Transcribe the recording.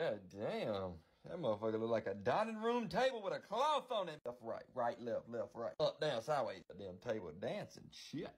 God damn. That motherfucker look like a dining room table with a cloth on it. Left, right, right, left, left, right. Up, down, sideways. That damn table dancing shit.